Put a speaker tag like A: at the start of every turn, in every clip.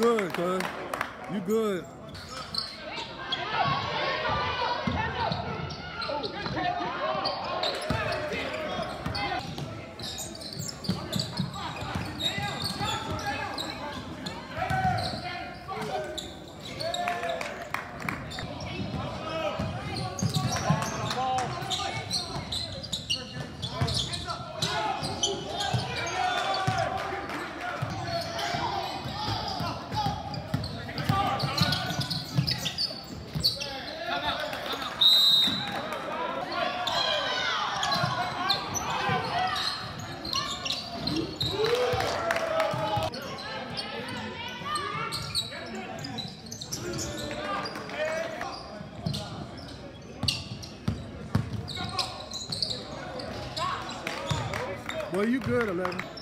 A: good, cuz. You good. Boy, you good, 11.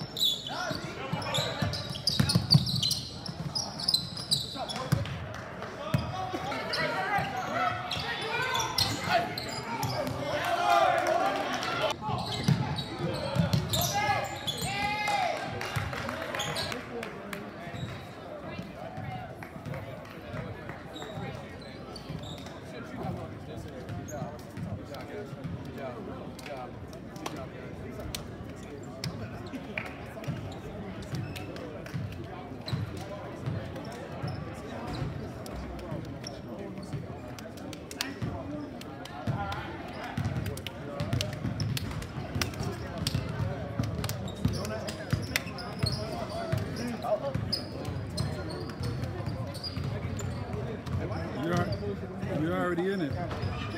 A: already in it.